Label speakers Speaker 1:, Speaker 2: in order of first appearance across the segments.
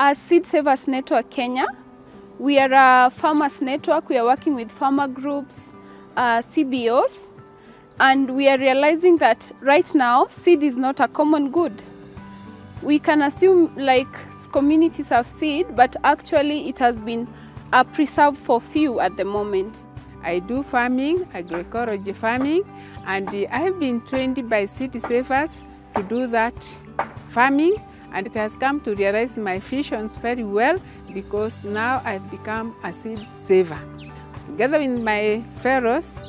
Speaker 1: As Seed Savers Network Kenya, we are a farmers network. We are working with farmer groups, uh, CBOs, and we are realizing that right now seed is not a common good. We can assume like communities have seed, but actually it has been uh, preserved for few at the moment.
Speaker 2: I do farming, agroecology farming, and I have been trained by Seed Savers to do that farming, and it has come to realize my visions very well because now I've become a seed saver. Together with my fellows,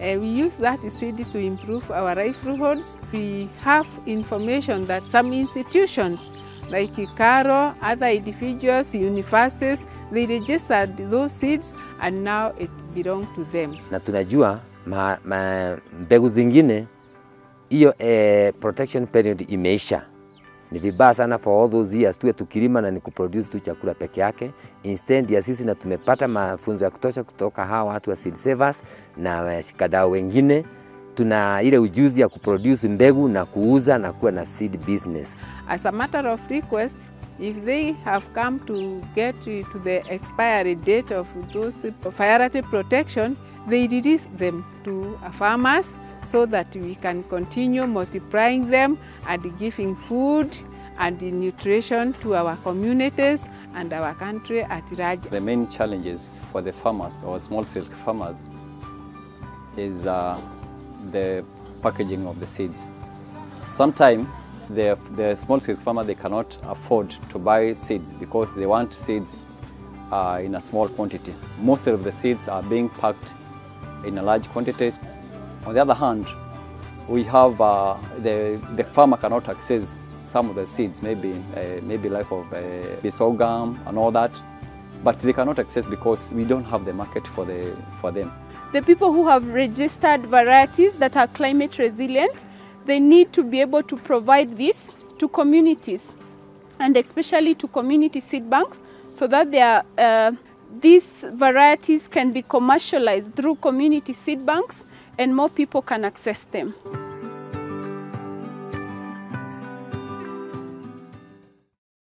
Speaker 2: uh, we use that seed to improve our livelihoods. We have information that some institutions like Caro, other individuals, universities, they registered those seeds and now it belongs to them.
Speaker 3: Na tunajua ma, ma, mbegu zingine eh, protection period imeisha. Ni vibaya sana for all those years tuwe tukilima na ni kuproduce tu chakula peke yake, instead ya sisi, na tumepata mafunzo ya kutosha kutoka hawa watu wa seed savers na washikadau wengine. Tuna ile ujuzi ya kuproduce mbegu na kuuza na kuwa na seed business.
Speaker 2: As a matter of request, if they have come to get to the expiry date of those priority protection, they release them to farmers so that we can continue multiplying them and giving food and nutrition to our communities and our country at large.
Speaker 4: The main challenges for the farmers or small-scale farmers is uh, the packaging of the seeds. Sometimes the, the small-scale farmer they cannot afford to buy seeds because they want seeds uh, in a small quantity. Most of the seeds are being packed in a large quantities. On the other hand, we have uh, the, the farmer cannot access some of the seeds, maybe uh, maybe like of uh, sorghum and all that, but they cannot access because we don't have the market for, the, for them.
Speaker 1: The people who have registered varieties that are climate resilient, they need to be able to provide this to communities and especially to community seed banks so that they are, uh, these varieties can be commercialized through community seed banks and more people can access them.